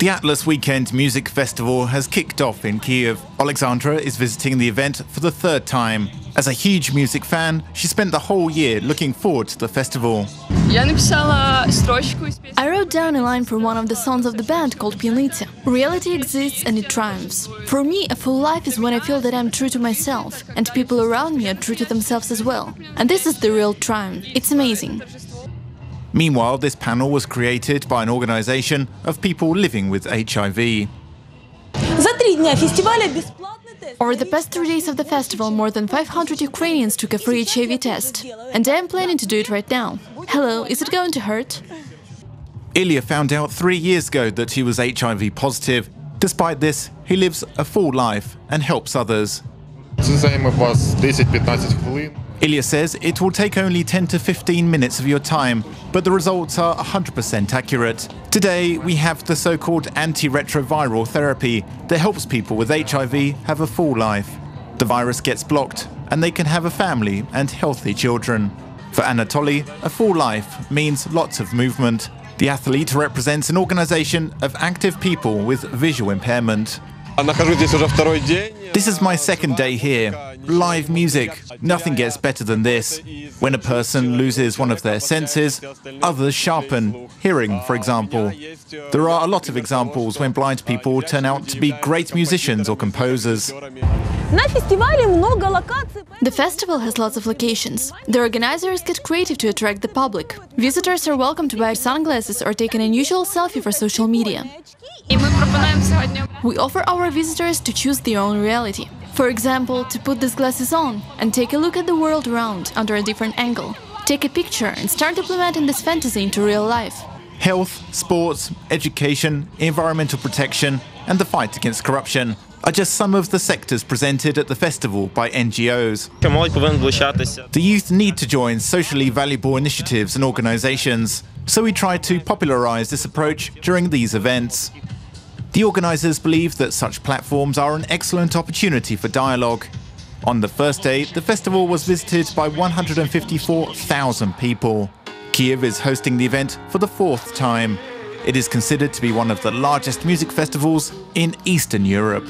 The Atlas Weekend Music Festival has kicked off in Kiev. Alexandra is visiting the event for the third time. As a huge music fan, she spent the whole year looking forward to the festival. I wrote down a line for one of the songs of the band called Pyanitsa. Reality exists and it triumphs. For me, a full life is when I feel that I'm true to myself, and people around me are true to themselves as well. And this is the real triumph. It's amazing. Meanwhile, this panel was created by an organisation of people living with HIV. Over the past three days of the festival, more than 500 Ukrainians took a free HIV test. And I am planning to do it right now. Hello, is it going to hurt? Ilya found out three years ago that he was HIV positive. Despite this, he lives a full life and helps others. Ilya says it will take only 10 to 15 minutes of your time, but the results are 100% accurate. Today, we have the so called antiretroviral therapy that helps people with HIV have a full life. The virus gets blocked, and they can have a family and healthy children. For Anatoly, a full life means lots of movement. The athlete represents an organization of active people with visual impairment. This is my second day here. Live music. Nothing gets better than this. When a person loses one of their senses, others sharpen, hearing, for example. There are a lot of examples when blind people turn out to be great musicians or composers. The festival has lots of locations. The organizers get creative to attract the public. Visitors are welcome to wear sunglasses or take an unusual selfie for social media. We offer our visitors to choose their own reality. For example, to put these glasses on and take a look at the world around under a different angle. Take a picture and start implementing this fantasy into real life. Health, sports, education, environmental protection, and the fight against corruption are just some of the sectors presented at the festival by NGOs. The youth need to join socially valuable initiatives and organisations, so we try to popularise this approach during these events. The organisers believe that such platforms are an excellent opportunity for dialogue. On the first day, the festival was visited by 154,000 people. Kiev is hosting the event for the fourth time. It is considered to be one of the largest music festivals in Eastern Europe.